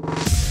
you